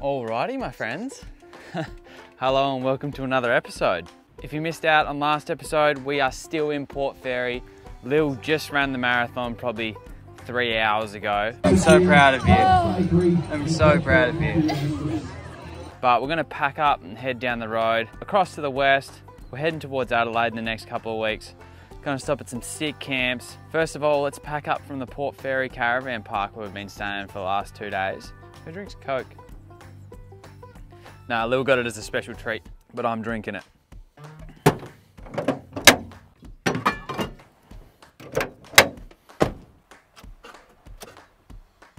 Alrighty, my friends. Hello and welcome to another episode. If you missed out on last episode, we are still in Port Fairy. Lil just ran the marathon probably three hours ago. I'm so proud of you. I'm so proud of you. But we're gonna pack up and head down the road across to the west. We're heading towards Adelaide in the next couple of weeks. Gonna stop at some sick camps. First of all, let's pack up from the Port Fairy Caravan Park where we've been staying for the last two days. Who drinks Coke? Nah, Lil got it as a special treat, but I'm drinking it.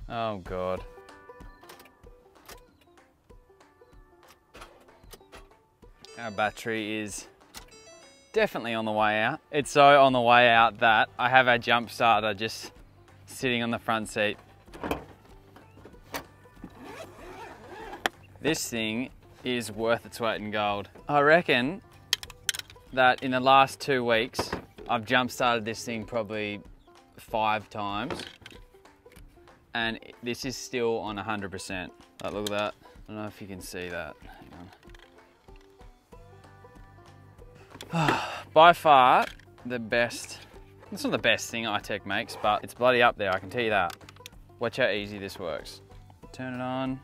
Oh God. Our battery is definitely on the way out. It's so on the way out that I have our jump starter just sitting on the front seat. This thing is worth its weight in gold. I reckon that in the last two weeks, I've jump started this thing probably five times and this is still on 100%. Like, look at that. I don't know if you can see that. By far, the best, it's not the best thing iTech makes, but it's bloody up there, I can tell you that. Watch how easy this works. Turn it on,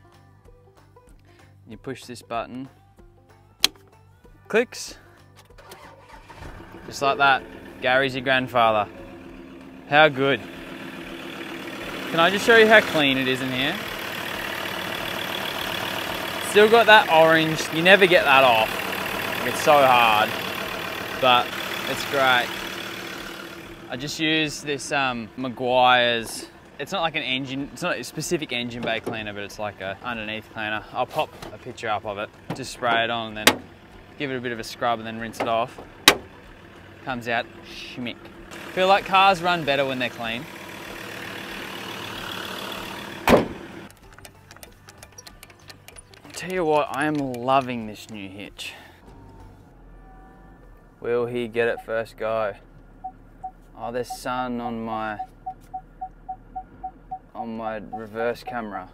you push this button, clicks, just like that. Gary's your grandfather. How good. Can I just show you how clean it is in here? Still got that orange, you never get that off. It's so hard, but it's great. I just use this um, Meguiar's, it's not like an engine, it's not a specific engine bay cleaner, but it's like a underneath cleaner. I'll pop a picture up of it, just spray it on and then give it a bit of a scrub and then rinse it off. Comes out schmick. Feel like cars run better when they're clean. tell you what, I am loving this new hitch. Will he get it first go? Oh, there's sun on my on my reverse camera.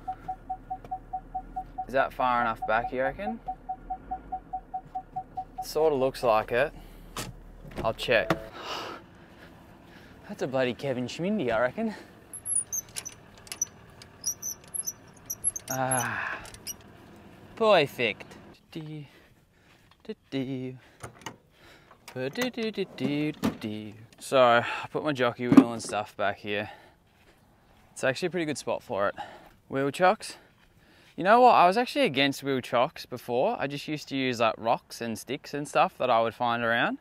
Is that far enough back, you reckon? Sort of looks like it. I'll check. That's a bloody Kevin Schmindy, I reckon. Ah. Perfect. So, I put my jockey wheel and stuff back here. It's actually a pretty good spot for it. Wheel chocks. You know what, I was actually against wheel chocks before. I just used to use like rocks and sticks and stuff that I would find around.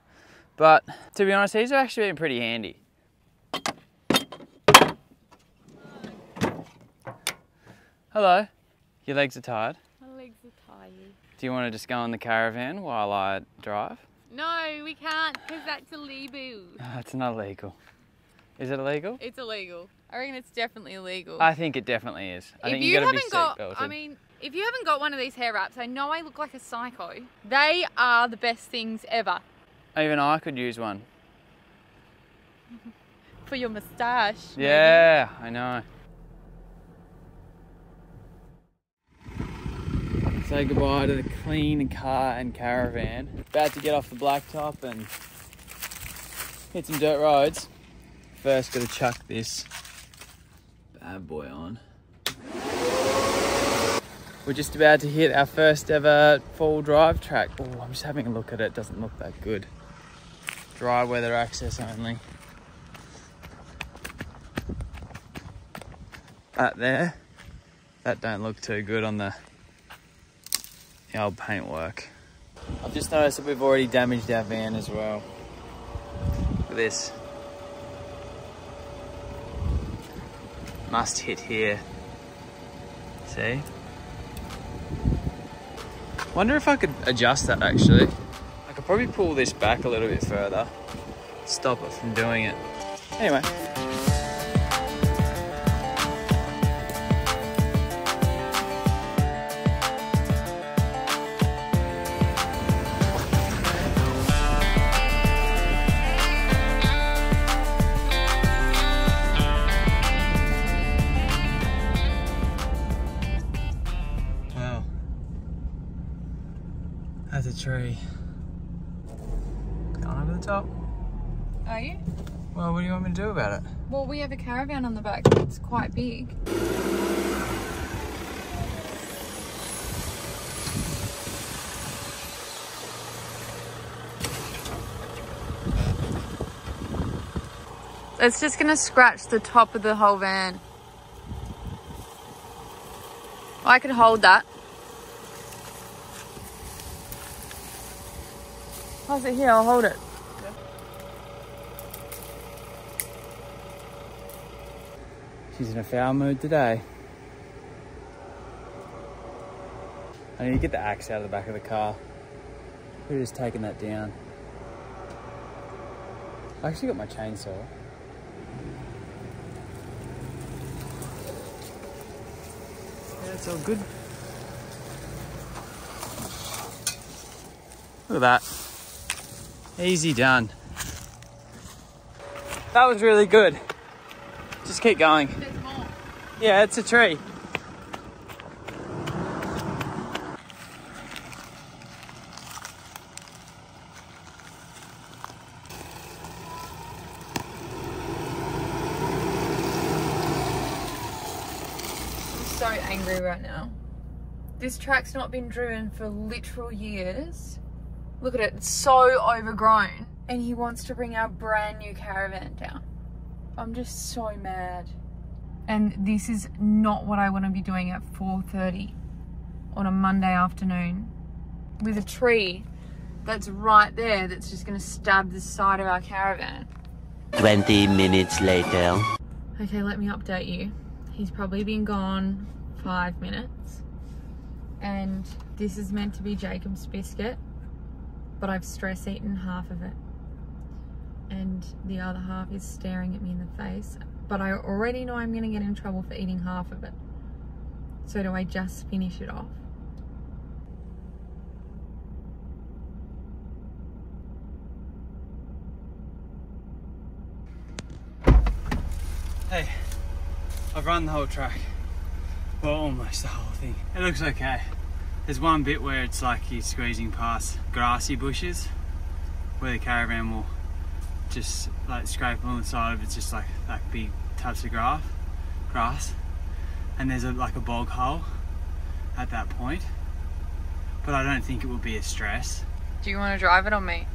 But to be honest, these have actually been pretty handy. Hello. Your legs are tired? My legs are tired. Do you want to just go in the caravan while I drive? No, we can't because that's illegal. Oh, it's not illegal. Is it illegal? It's illegal. I reckon it's definitely illegal. I think it definitely is. I if think you, you haven't got. I mean, if you haven't got one of these hair wraps, I know I look like a psycho. They are the best things ever. Even I could use one. For your moustache. maybe. Yeah, I know. Say goodbye to the clean car and caravan. About to get off the blacktop and hit some dirt roads. First, gotta chuck this bad boy on. We're just about to hit our first ever full drive track. Oh, I'm just having a look at it. Doesn't look that good. Dry weather access only. That there, that don't look too good on the, the old paintwork. I've just noticed that we've already damaged our van as well. Look at this. Must hit here. See? Wonder if I could adjust that actually. I could probably pull this back a little bit further. Stop it from doing it. Anyway. Tree. Going over the top. Are you? Well, what do you want me to do about it? Well, we have a caravan on the back. It's quite big. It's just gonna scratch the top of the whole van. I could hold that. How's it here? I'll hold it. She's in a foul mood today. I need to get the axe out of the back of the car. We're just taking that down. I actually got my chainsaw. Yeah, it's all good. Look at that. Easy done. That was really good. Just keep going. More. Yeah, it's a tree. I'm so angry right now. This track's not been driven for literal years. Look at it, it's so overgrown. And he wants to bring our brand new caravan down. I'm just so mad. And this is not what I want to be doing at 4.30 on a Monday afternoon with a tree that's right there that's just going to stab the side of our caravan. 20 minutes later. Okay, let me update you. He's probably been gone five minutes. And this is meant to be Jacob's biscuit, but I've stress eaten half of it. And the other half is staring at me in the face. But I already know I'm going to get in trouble for eating half of it. So do I just finish it off? Hey, I've run the whole track. Well, almost the whole thing. It looks okay. There's one bit where it's like you're squeezing past grassy bushes where the caravan will just like scrape on the side of it's just like like big tufts of grass grass. And there's a, like a bog hole at that point. But I don't think it will be a stress. Do you want to drive it on me?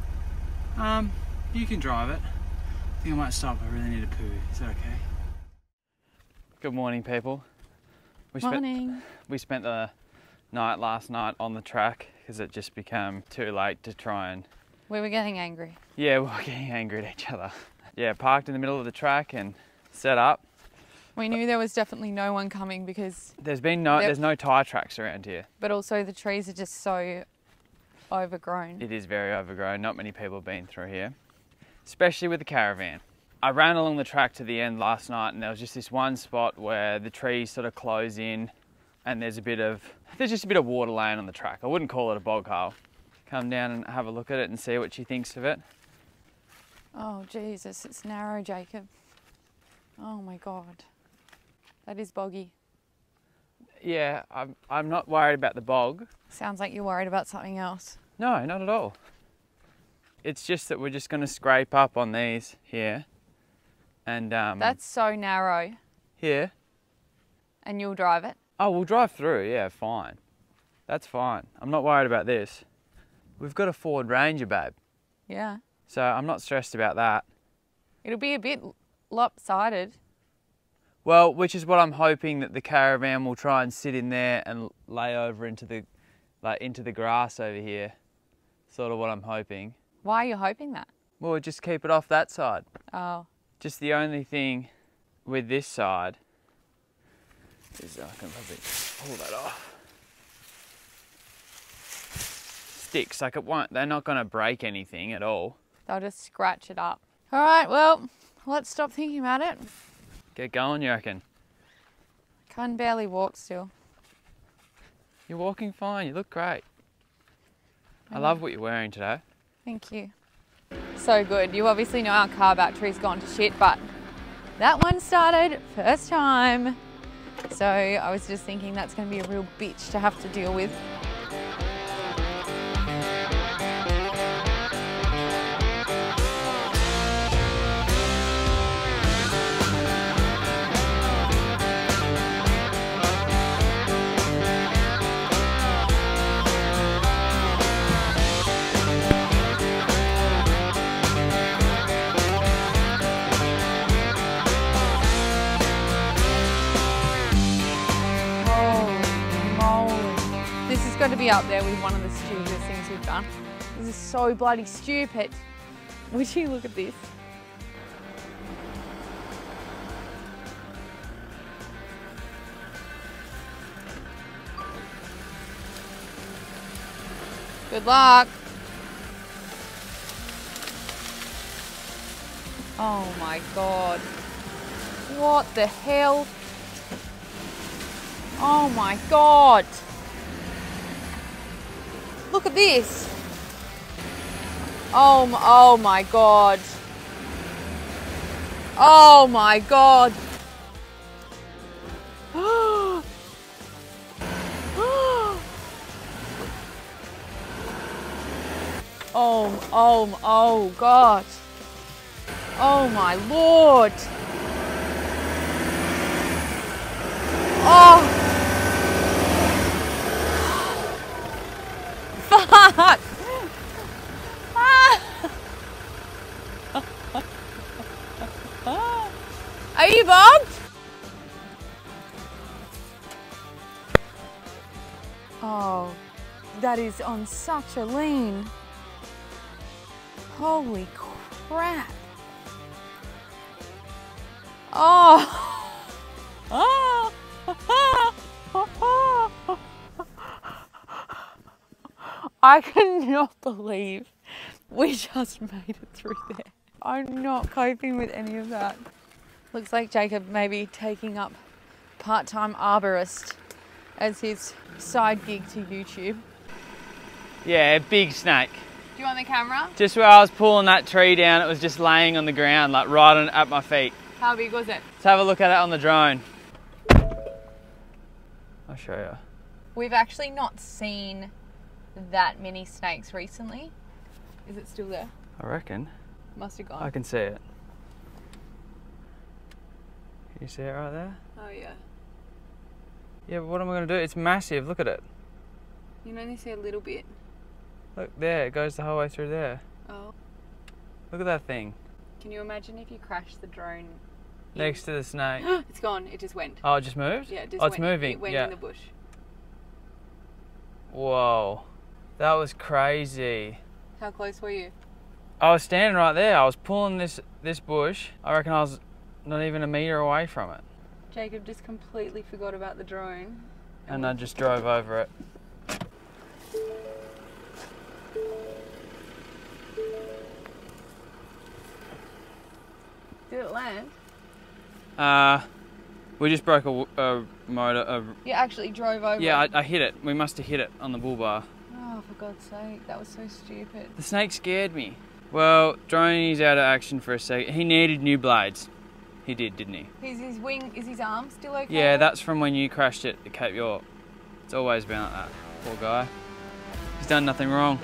um you can drive it. I think I might stop. I really need a poo. Is that okay? Good morning people. We spent Morning. we spent the night last night on the track because it just became too late to try and We were getting angry. yeah we were getting angry at each other yeah parked in the middle of the track and set up We knew there was definitely no one coming because, there's been no Yep. there's no tire tracks around here but also the trees are just so overgrown. it is very overgrown not many people have been through here especially with the caravan I ran along the track to the end last night and there was just this one spot where the trees sort of close in and there's a bit of there's just a bit of water laying on the track. I wouldn't call it a bog hole. Come down and have a look at it and see what she thinks of it. Oh Jesus, it's narrow, Jacob. Oh my God, that is boggy. Yeah, I'm I'm not worried about the bog. Sounds like you're worried about something else. No, not at all. It's just that we're just going to scrape up on these here, and um, That's so narrow, here. and you'll drive it. Oh, we'll drive through. Yeah, fine. That's fine. I'm not worried about this. We've got a Ford Ranger, babe, Yeah, so I'm not stressed about that. it'll be a bit lopsided. Well, which is what I'm hoping that the caravan will try and sit in there and lay over into the, like into the grass over here. Sort of what I'm hoping. Why are you hoping that? Well, just keep it off that side. Oh, Just the only thing with this side is I can probably pull that off. Sticks, like it won't, they're not going to break anything at all. they'll just scratch it up. All right, well, let's stop thinking about it. Get going, you reckon? Can barely walk still. You're walking fine, you look great. I love what you're wearing today. Thank you. So good. You obviously know our car battery's gone to shit, but that one started first time. So I was just thinking that's going to be a real bitch to have to deal with. Be up there with one of the stupidest things we've done. This is so bloody stupid. Would you look at this? Good luck. Oh my god. What the hell? Oh my god. Look at this. Oh, oh my god. Oh my god. Oh, oh, oh god. Oh my lord. Oh. Are you? Oh, that is on such a lean. Holy crap. Oh. I cannot believe we just made it through there. I'm not coping with any of that. Looks like Jacob may be taking up part-time arborist as his side gig to YouTube. Yeah, big snake. Do you want the camera? Just where I was pulling that tree down, it was just laying on the ground, like right on, at my feet. How big was it? Let's have a look at it on the drone. I'll show you. We've actually not seen that many snakes recently. Is it still there? I reckon. Must have gone. I can see it. You see it right there? Oh yeah. Yeah, but what am I going to do? It's massive. Look at it. You can only see a little bit. Look there. It goes the whole way through there. Oh. Look at that thing Can you imagine if you crashed the drone? in- next to the snake. it's gone. It just went. Oh, it just moved? Yeah, it just oh, it's went. moving. It went yeah. in the bush. Whoa. That was crazy. How close were you? I was standing right there. I was pulling this this bush. I reckon I was not even a meter away from it, Jacob just completely forgot about the drone. and I just drove over it. Did it land? Uh, we just broke a motor. A, You actually drove over. yeah, it. I, I hit it. We must have hit it on the bull bar. Oh, for God's sake, that was so stupid. The snake scared me. Well, drone is out of action for a second. He needed new blades. He did, didn't he? Is his wing? Is his arm still okay? Yeah, that's from when you crashed it at Cape York. It's always been like that. Poor guy. He's done nothing wrong.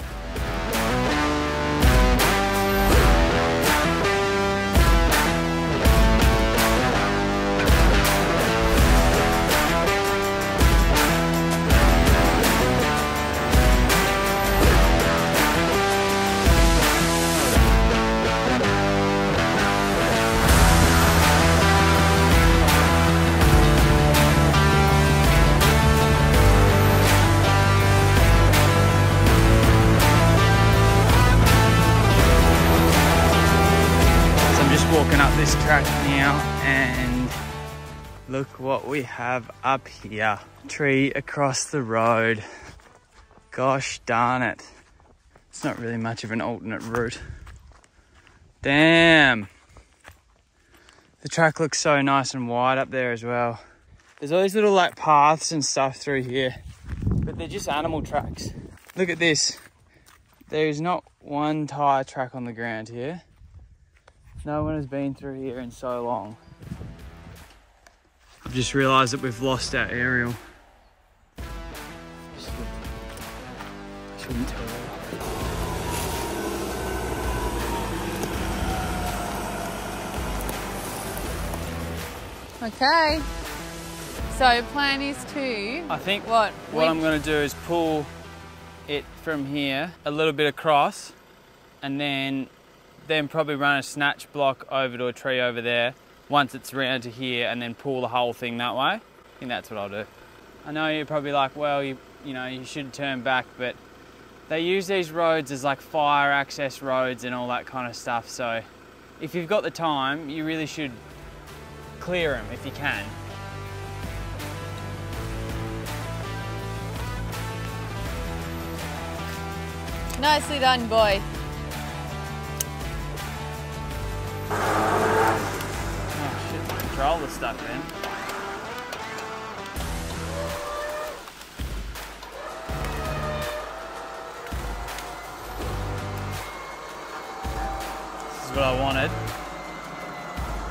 Look what we have up here. Tree across the road. Gosh darn it. It's not really much of an alternate route. Damn. The track looks so nice and wide up there as well. There's all these little like paths and stuff through here, but they're just animal tracks. Look at this. There is not one tyre track on the ground here. No one has been through here in so long. I've just realised that we've lost our aerial. I shouldn't tell her. Okay. So plan is to I think what? what I'm going to do is pull it from here a little bit across and then then probably run a snatch block over to a tree over there once it's round to here and then pull the whole thing that way. I think that's what I'll do. I know you're probably like, well, you you know, you should turn back, but they use these roads as like fire access roads and all that kind of stuff. So if you've got the time, you really should clear them if you can. Nicely done, boy. Oh shit, the stuck then. This is what I wanted.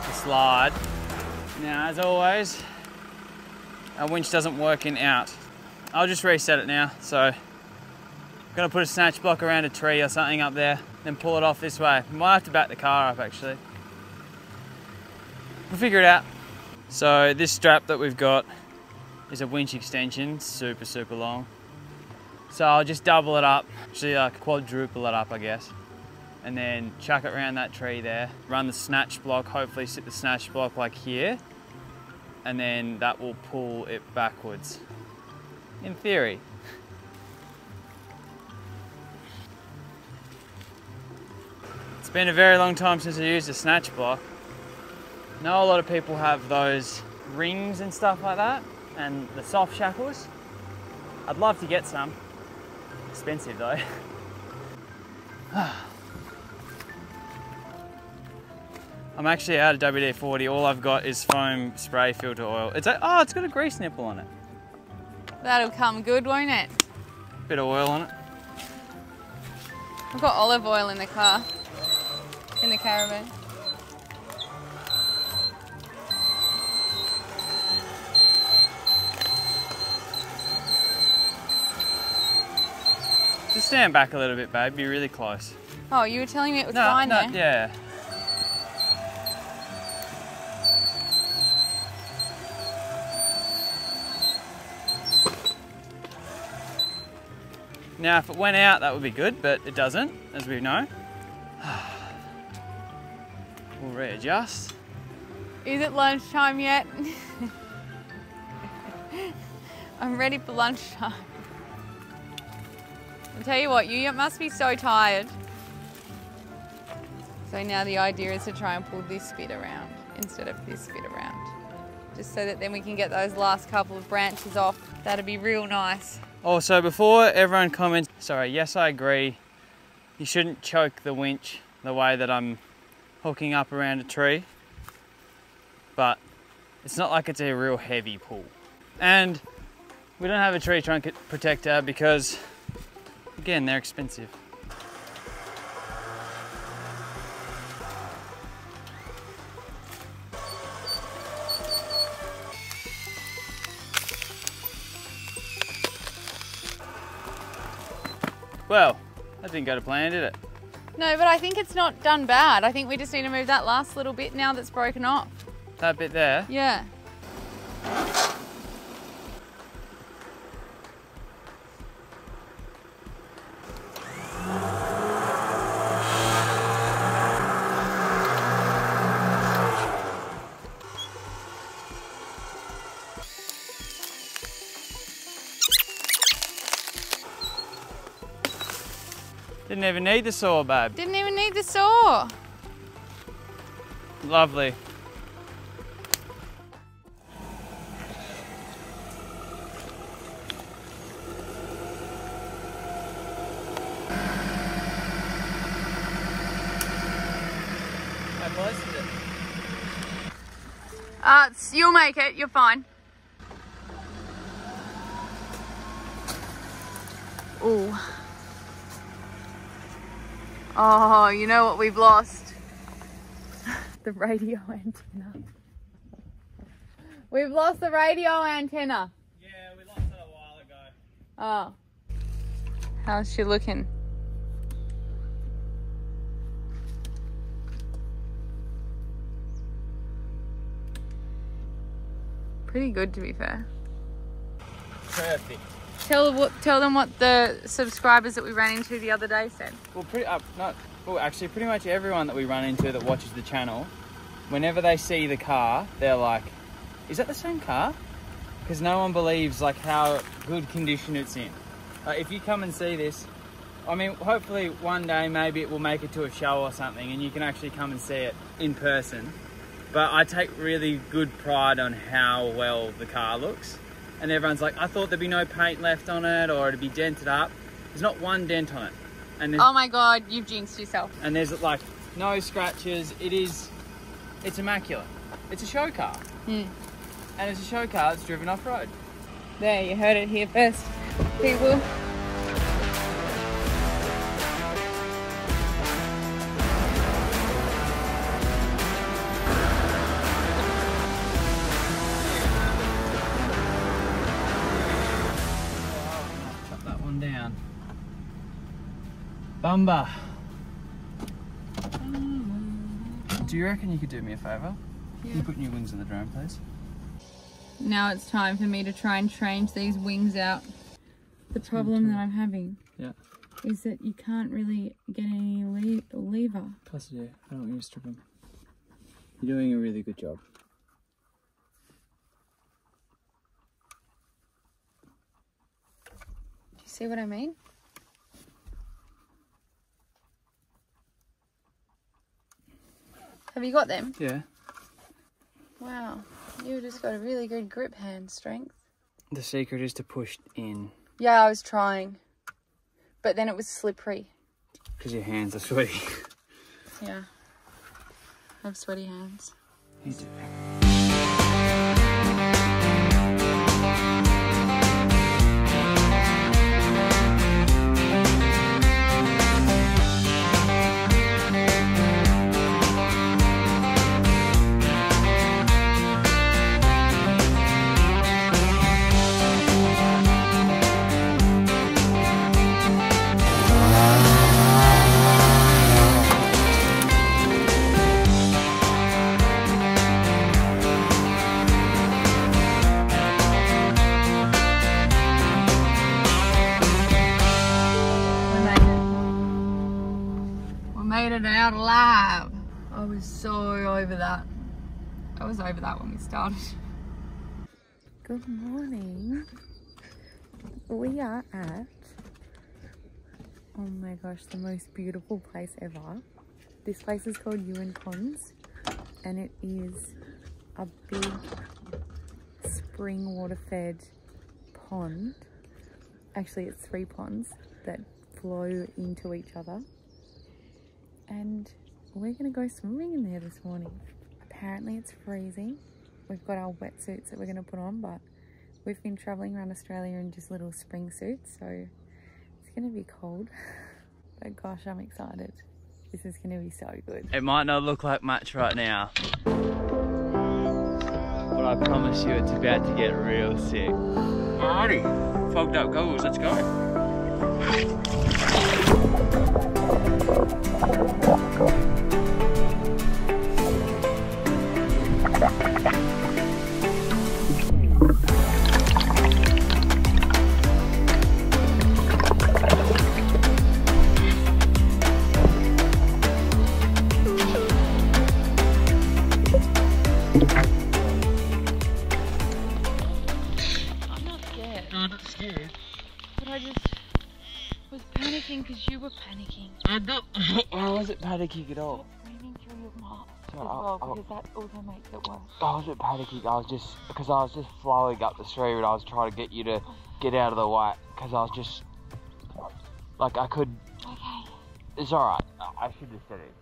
The slide. Now, as always, our winch doesn't work in out. I'll just reset it now. So, I'm gonna put a snatch block around a tree or something up there, then pull it off this way. Might have to back the car up actually. We'll figure it out. So this strap that we've got is a winch extension, super, super long. So I'll just double it up, actually like quadruple it up, I guess. And then chuck it around that tree there. Run the snatch block, hopefully sit the snatch block like here. And then that will pull it backwards. In theory. It's been a very long time since I used a snatch block. Know a lot of people have those rings and stuff like that and the soft shackles. I'd love to get some. Expensive though. I'm actually out of WD-40. All I've got is foam spray filter oil. It's a, oh, it's got a grease nipple on it. That'll come good, won't it? Bit of oil on it. I've got olive oil in the car, in the caravan. Just stand back a little bit, babe. Be really close. Oh, you were telling me it was no, fine no, there. yeah. Now, if it went out, that would be good, but it doesn't, as we know. We'll readjust. Is it lunchtime yet? I'm ready for lunchtime. I'll tell you what, you must be so tired. So now the idea is to try and pull this bit around instead of this bit around. Just so that then we can get those last couple of branches off. That'd be real nice. Oh, also, before everyone comments, sorry, yes, I agree. You shouldn't choke the winch the way that I'm hooking up around a tree. But it's not like it's a real heavy pull. And we don't have a tree trunk protector because, again, they're expensive. Well, that didn't go to plan, did it? No, but I think it's not done bad. I think we just need to move that last little bit now that's broken off. That bit there. Yeah. Didn't even need the saw, babe. Didn't even need the saw. Lovely. How close is it? Uh, it's- you'll make it. You're fine. Ooh. Oh, you know what we've lost? the radio antenna. We've lost the radio antenna. Yeah, we lost it a while ago. Oh. How's she looking? Pretty good to be fair. Perfect. Tell tell them what the subscribers that we ran into the other day said. Well, pretty uh, not. Well, actually, pretty much everyone that we run into that watches the channel, whenever they see the car, they're like, "Is that the same car?" because no one believes like how good condition it's in. If you come and see this, I mean, hopefully one day maybe it will make it to a show or something, and you can actually come and see it in person. But I take really good pride on how well the car looks. And everyone's like, I thought there'd be no paint left on it or it'd be dented up. There's not one dent on it. And Oh my god, you've jinxed yourself. and there's like no scratches. It is, it's immaculate. It's a show car. Hmm. And it's a show car that's driven off road. There, you heard it here first. People. Bumba. Do you reckon you could do me a favour? Can you put new wings on the drone, please? Now it's time for me to try and change these wings out. The problem that I'm having Yeah. is that you can't really get any le- lever. Plus, yeah, I don't want you to strip them. You're doing a really good job. Do you see what I mean? Have you got them? Yeah. Wow, You've just got a really good grip hand strength. The secret is to push in Yeah, I was trying, but then it was slippery. because your hands are sweaty. Yeah, I have sweaty hands. you do. It out alive. I was so over that. I was over that when we started. Good morning. We are at, oh my gosh, the most beautiful place ever. This place is called Ewen Ponds and it is a big spring water fed pond. Actually, it's three ponds that flow into each other. And we're gonna go swimming in there this morning. Apparently, it's freezing. We've got our wetsuits that we're gonna put on, but we've been traveling around Australia in just little spring suits, so it's gonna be cold. But gosh, I'm excited. This is gonna be so good. It might not look like much right now, but I promise you it's about to get real sick. Alrighty, fogged up goggles, let's go. Not. I wasn't panicking at all. Breathing through your mask as well, I'll- I'll- because that also makes it worse. I wasn't panicking. I was just because I was just flowing up the stream and I was trying to get you to get out of the way because I was just like I could. Okay. It's all right. I I should have said it.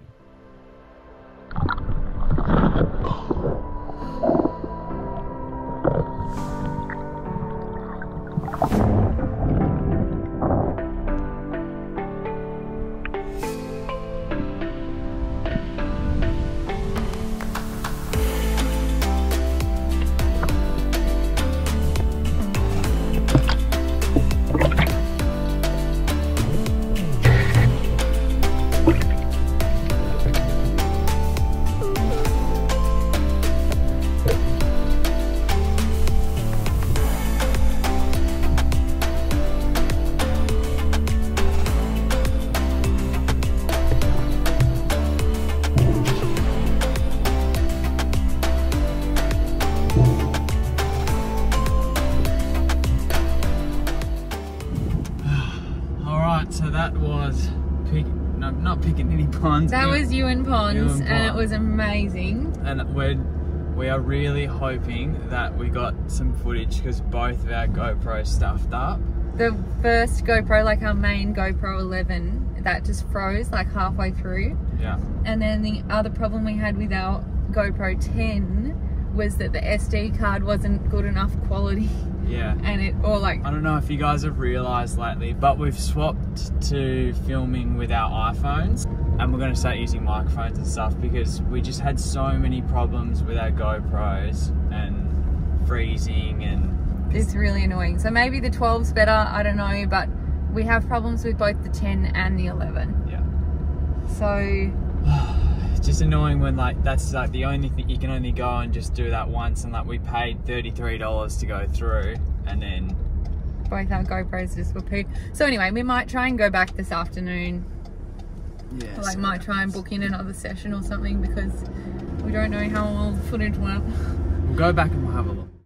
And we're we are really hoping that we got some footage because both of our GoPro stuffed up. The first GoPro, like our main GoPro 11, that just froze like halfway through. Yeah. And then the other problem we had with our GoPro 10 was that the SD card wasn't good enough quality, Yeah. and it or like I don't know if you guys have realised lately, but we've swapped to filming with our iPhones and we're going to start using microphones and stuff because we just had so many problems with our GoPros and freezing and it's really annoying. So maybe the 12's better. I don't know, but we have problems with both the 10 and the 11. yeah. So It's just annoying when like that's like the only thing you can only go and just do that once and like we paid $33 to go through and then both our GoPros just were poo. So anyway, we might try and go back this afternoon. yeah. Like so might try and book in another session or something because we don't know how well the footage went. We'll go back and we'll have a look.